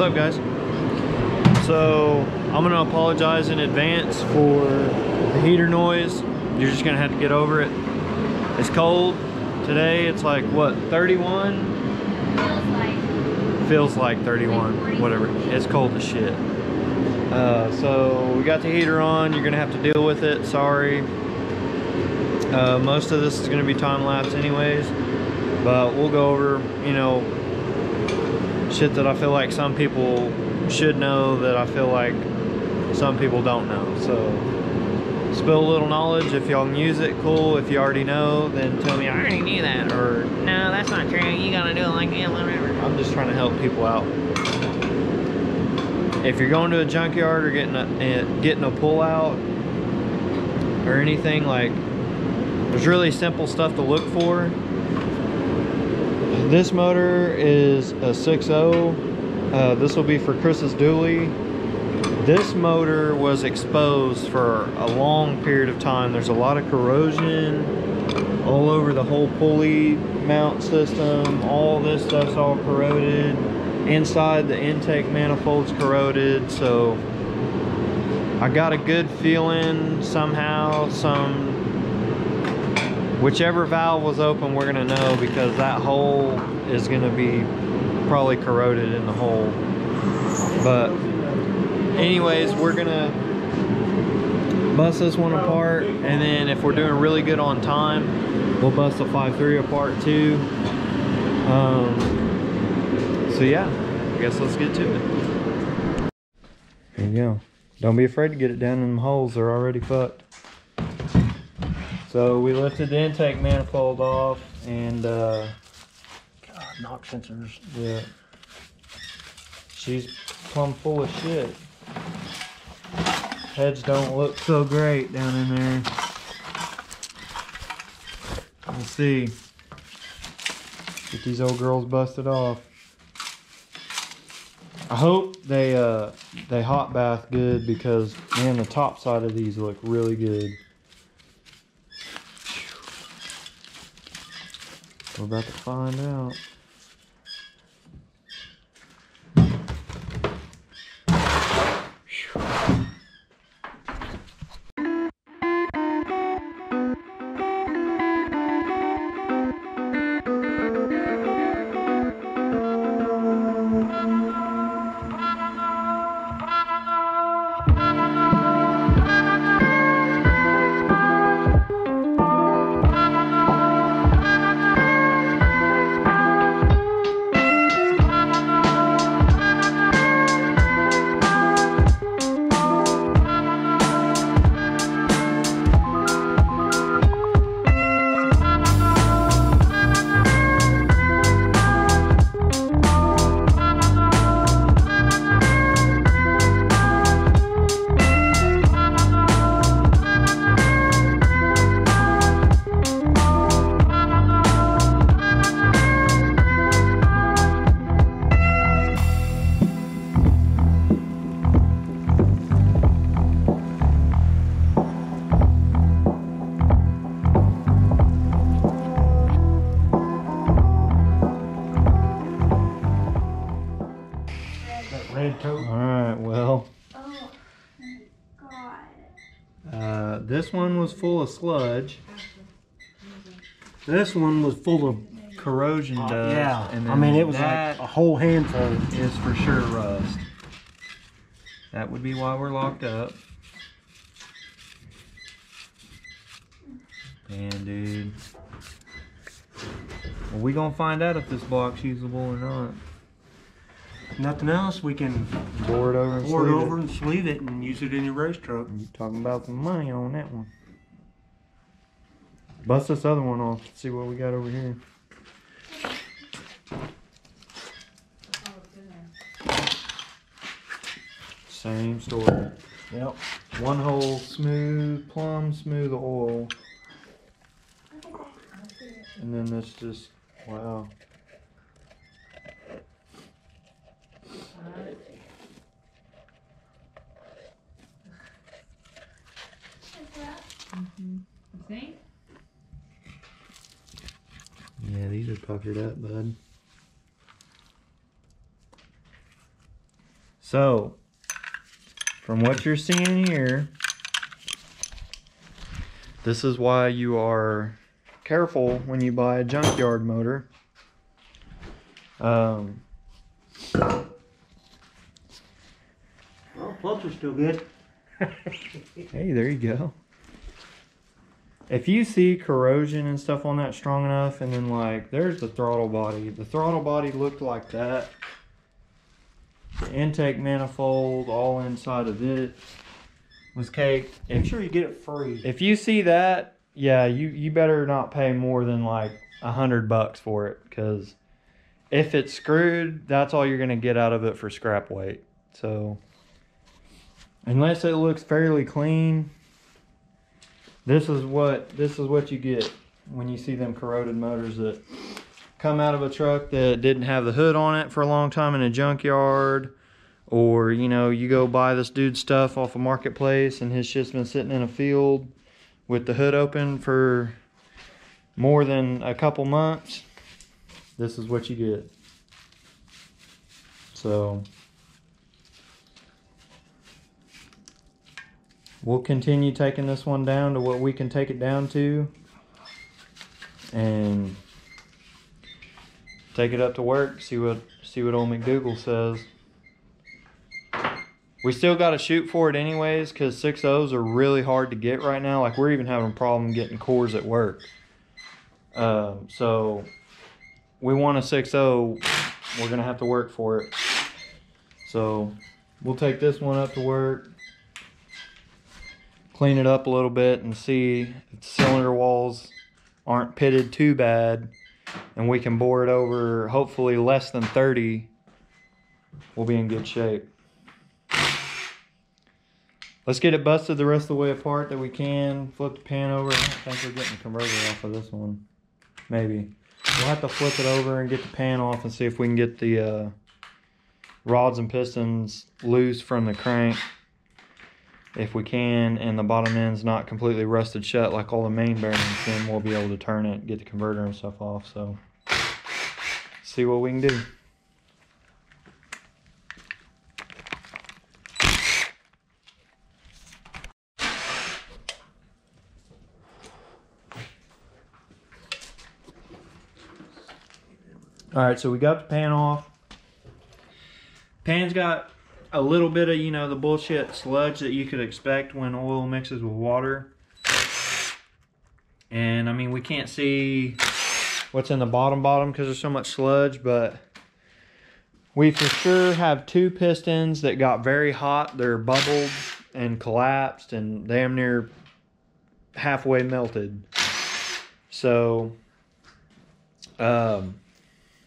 What's up guys? So I'm gonna apologize in advance for the heater noise. You're just gonna have to get over it. It's cold. Today it's like what, 31? Feels like Feels like 31, whatever. It's cold as shit. Uh, so we got the heater on. You're gonna have to deal with it. Sorry. Uh, most of this is gonna be time lapse anyways, but we'll go over, you know, shit that I feel like some people should know that I feel like some people don't know. So spill a little knowledge. If y'all can use it, cool. If you already know, then tell me I already knew that, or no, that's not true. You gotta do it like that, whatever. I'm just trying to help people out. If you're going to a junkyard or getting a eh, getting a pull out or anything like, there's really simple stuff to look for. This motor is a 6.0. Uh, this will be for Chris's dually. This motor was exposed for a long period of time. There's a lot of corrosion all over the whole pulley mount system. All this stuff's all corroded. Inside the intake manifold's corroded. So I got a good feeling somehow, some whichever valve was open we're gonna know because that hole is gonna be probably corroded in the hole. But anyways we're gonna bust this one apart and then if we're doing really good on time we'll bust the 5.3 apart too. Um, so yeah I guess let's get to it. There you go. Don't be afraid to get it down in the holes. They're already fucked so we lifted the intake manifold off and uh, God, knock sensors. yeah, she's plumb full of shit. Heads don't look so great down in there. We'll see. Get these old girls busted off. I hope they uh they hot bath good because man the top side of these look really good. We're about to find out. This one was full of sludge. This one was full of. Corrosion Uh, dust. yeah. and I mean, it was like a whole handful. is for sure rust. That would be why we're locked up. Man, dude. Well, we gonna find out if this block's usable or not. Nothing else. We can Bore over and it sleeve over and sleeve it and use it in your race truck. You talking about some money on that one. Bust this other one off. See what we got over here. Same story. Yep. One hole, smooth, plumb smooth oil. And then this just, wow. See? Yeah, these are puckered up, bud. So, from what you're seeing here, this is why you are careful when you buy a junkyard motor. Um, Well, plugs are still good. hey, there you go. If you see corrosion and stuff on that strong enough, and then like, there's the throttle body. The throttle body looked like that. The intake manifold, all inside of it, was caked. Make sure you get it free. if you see that, yeah, you you better not pay more than like a hundred bucks for it, because if it's screwed, that's all you're gonna get out of it for scrap weight. So unless it looks fairly clean, this is what this is what you get when you see them corroded motors that come out of a truck that didn't have the hood on it for a long time in a junkyard. Or you know you go buy this dude's stuff off a marketplace and his shit's been sitting in a field with the hood open for more than a couple months. This is what you get. So we'll continue taking this one down to what we can take it down to and take it up to work see what see what old mcdougal says we still got to shoot for it anyways because six O's are really hard to get right now. Like we're even having a problem getting cores at work. Um, so we want a six O. We're gonna have to work for it. So we'll take this one up to work, clean it up a little bit, and see if the cylinder walls aren't pitted too bad, and we can bore it over. Hopefully less than thirty. We'll be in good shape. Let's get it busted the rest of the way apart that we can. Flip the pan over. I don't think we're getting the converter off of this one. Maybe. We'll have to flip it over and get the pan off and see if we can get the uh, rods and pistons loose from the crank. If we can, and the bottom end's not completely rusted shut like all the main bearings, then we'll be able to turn it, get the converter and stuff off. So, see what we can do. All right, so we got the pan off. Pan's got a little bit of, you know, the bullshit sludge that you could expect when oil mixes with water. And I mean, we can't see what's in the bottom bottom because there's so much sludge, but we for sure have two pistons that got very hot. They're bubbled and collapsed and damn near halfway melted. So, um,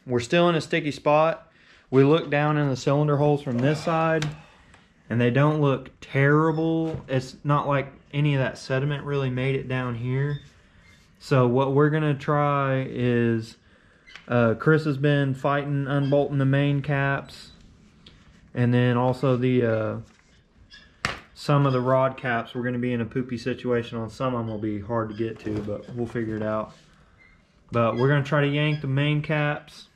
we're still in a sticky spot. We look down in the cylinder holes from this side and they don't look terrible. It's not like any of that sediment really made it down here. So what we're gonna try is, uh, Chris has been fighting unbolting the main caps and then also the, uh, some of the rod caps. We're gonna be in a poopy situation on some of them will be hard to get to, but we'll figure it out. But we're gonna try to yank the main caps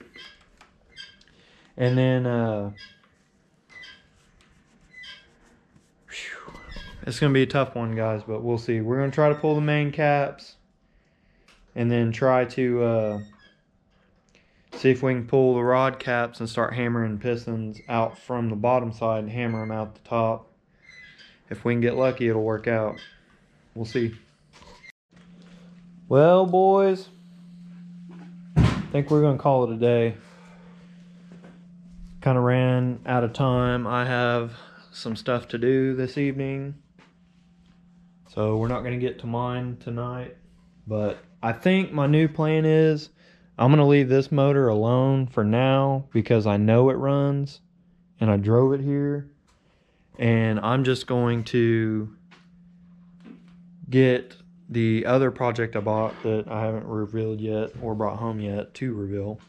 and then uh it's gonna be a tough one guys but we'll see. We're gonna try to pull the main caps and then try to uh see if we can pull the rod caps and start hammering pistons out from the bottom side and hammer them out the top. If we can get lucky it'll work out. We'll see. Well boys I think we're gonna call it a day kind of ran out of time. I have some stuff to do this evening. So we're not going to get to mine tonight. But I think my new plan is I'm going to leave this motor alone for now because I know it runs and I drove it here. And I'm just going to get the other project I bought that I haven't revealed yet or brought home yet to reveal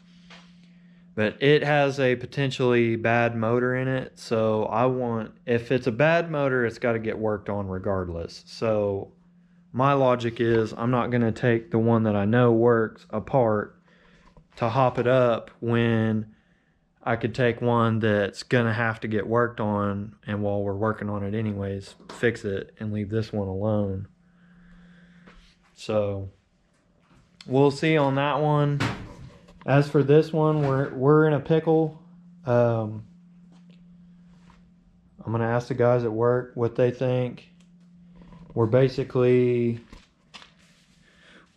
but it has a potentially bad motor in it so i want if it's a bad motor it's got to get worked on regardless so my logic is i'm not going to take the one that i know works apart to hop it up when I could take one that's gonna have to get worked on, and while we're working on it anyways, fix it and leave this one alone. So we'll see on that one. As for this one, we're we're in a pickle. Um, I'm gonna ask the guys at work what they think. We're basically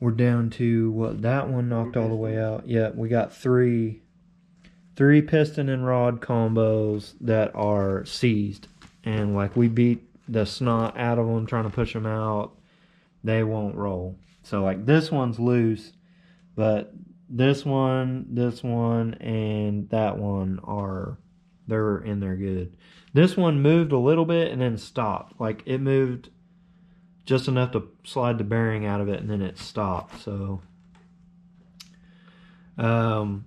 we're down to what that one knocked all the way out. Yeah, we got three three piston and rod combos that are seized, and like we beat the snot out of them trying to push them out. They won't roll. So like this one's loose, but this one, this one, and that one are they're in there good. This one moved a little bit and then stopped. Like it moved just enough to slide the bearing out of it and then it stopped. So um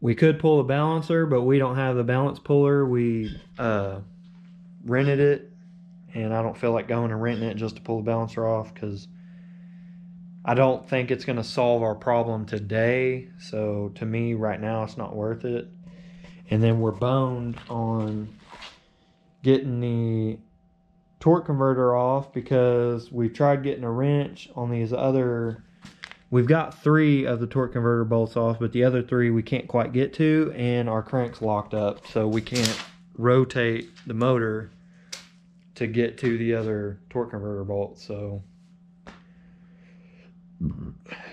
we could pull a balancer, but we don't have the balance puller. We uh rented it and I don't feel like going and renting it just to pull the balancer off cuz I don't think it's going to solve our problem today. So to me right now it's not worth it. And then we're boned on getting the torque converter off because we've tried getting a wrench on these other we've got three of the torque converter bolts off but the other three we can't quite get to and our crank's locked up so we can't rotate the motor to get to the other torque converter bolt so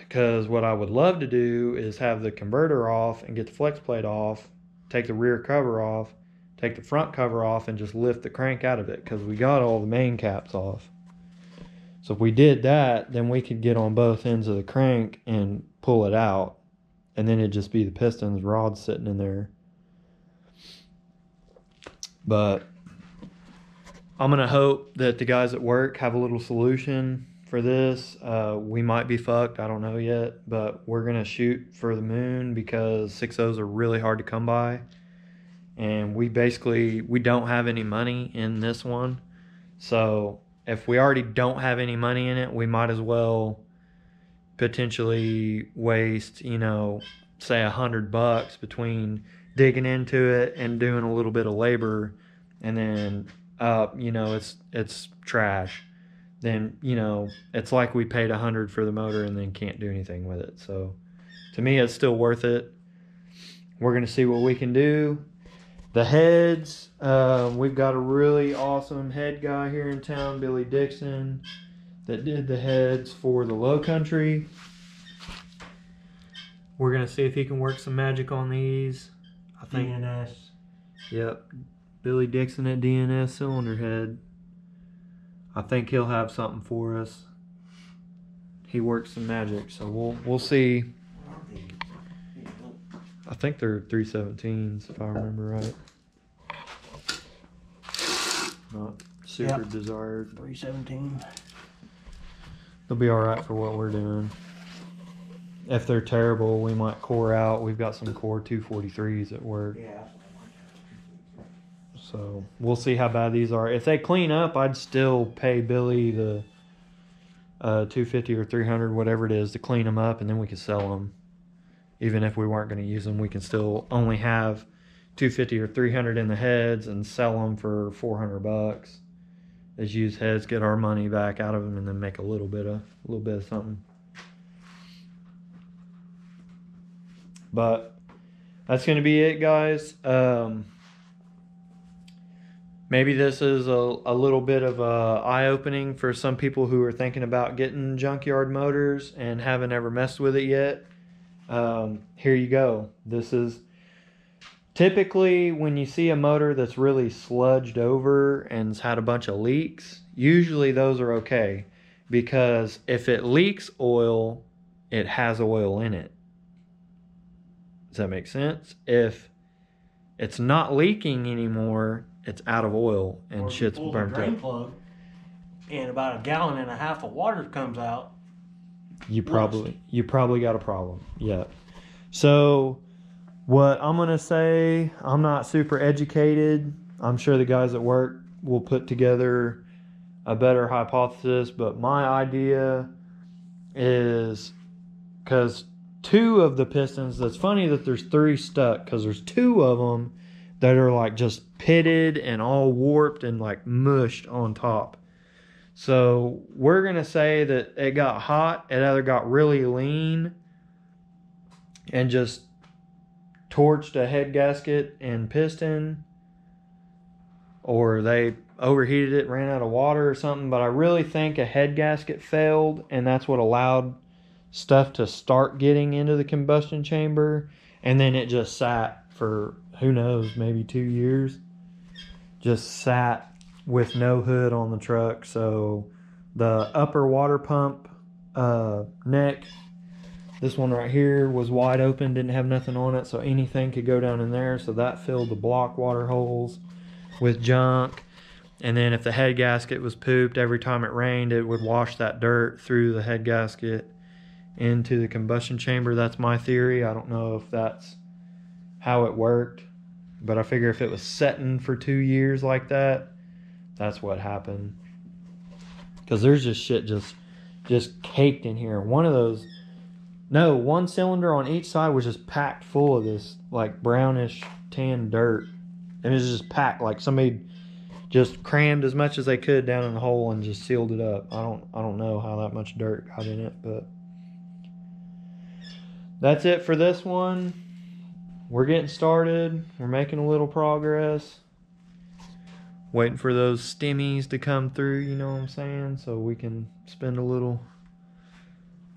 because what I would love to do is have the converter off and get the flex plate off take the rear cover off take the front cover off and just lift the crank out of it because we got all the main caps off. So if we did that, then we could get on both ends of the crank and pull it out. And then it'd just be the pistons rods sitting in there. But I'm to hope that the guys at work have a little solution for this. Uh, we might be fucked. I don't know yet. But we're to shoot for the moon because 6.0s are really hard to come by and we basically we don't have any money in this one so if we already don't have any money in it we might as well potentially waste you know say a hundred bucks between digging into it and doing a little bit of labor and then uh you know it's it's trash then you know it's like we paid a hundred for the motor and then can't do anything with it so to me it's still worth it we're gonna see what we can do the heads, um, we've got a really awesome head guy here in town, Billy Dixon, that did the heads for the Low Country. We're gonna see if he can work some magic on these. I think. DNS. Yep, Billy Dixon at DNS Cylinder Head. I think he'll have something for us. He works some magic, so we'll we'll see. I think they're 317s if I remember right. Not super Yep. desired. 317. They'll be all right for what we're doing. If they're terrible, we might core out. We've got some core 243s at work, Yeah. So we'll see how bad these are. If they clean up, I'd still pay Billy the uh, 250 or 300, whatever it is, to clean them up, and then we could sell them. Even if we weren't going to use them, we can still only have 250 or 300 in the heads and sell them for 400 bucks. As used heads, get our money back out of them, and then make a little bit of a little bit of something. But that's going to be it, guys. Um, maybe this is a, a little bit of a eye opening for some people who are thinking about getting junkyard motors and haven't ever messed with it yet. Um, here you go. This is typically when you see a motor that's really sludged over and's had a bunch of leaks. Usually those are okay because if it leaks oil, it has oil in it. Does that make sense? If it's not leaking anymore, it's out of oil and Or you shit's burnt drain up. plug, and about a gallon and a half of water comes out. You probably you probably got a problem. Yeah. So what I'm gonna say, I'm not super educated. I'm sure the guys at work will put together a better hypothesis, but my idea is because two of the pistons. That's funny that there's three stuck because there's two of them that are like just pitted and all warped and like mushed on top. So we're gonna say that it got hot. It either got really lean and just torched a head gasket and piston, or they overheated it, ran out of water or something. But I really think a head gasket failed, and that's what allowed stuff to start getting into the combustion chamber, and then it just sat for who knows, maybe two years. Just sat with no hood on the truck, so the upper water pump uh, neck this one right here was wide open, didn't have nothing on it, so anything could go down in there. So that filled the block water holes with junk. And then if the head gasket was pooped, every time it rained, it would wash that dirt through the head gasket into the combustion chamber. That's my theory. I don't know if that's how it worked, but I figure if it was setting for two years like that, that's what happened. Because there's just shit just just caked in here. One of those no, one cylinder on each side was just packed full of this like brownish tan dirt. And it was just packed like somebody just crammed as much as they could down in the hole and just sealed it up. I don't I don't know how that much dirt got in it, but that's it for this one. We're getting started. We're making a little progress. Waiting for those stimmies to come through, you know what I'm saying? So we can spend a little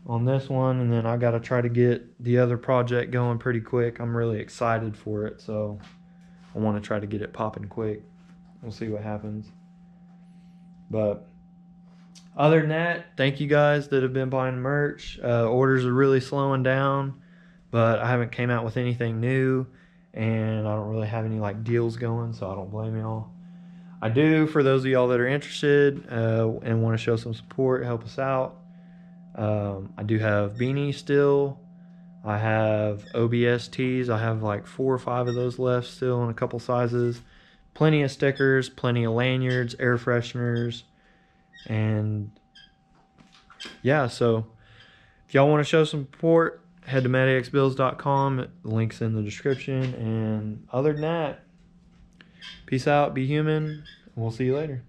on this one and then I got to try to get the other project going pretty quick. I'm really excited for it, so I want to try to get it popping quick. We'll see what happens. But other than that, thank you guys that have been buying merch. Uh, orders are really slowing down, but I haven't came out with anything new and I don't really have any like deals going, so I don't blame y'all. I do for those of y'all that are interested uh, and want to show some support, help us out. Um, I do have beanies still. I have OBS tees. I have like four or five of those left still in a couple sizes. Plenty of stickers, plenty of lanyards, air fresheners, and yeah. So if y'all want to show some support, head to mattyxbuilds.com. Links in the description. And other than that, peace out. Be human. We'll see you later.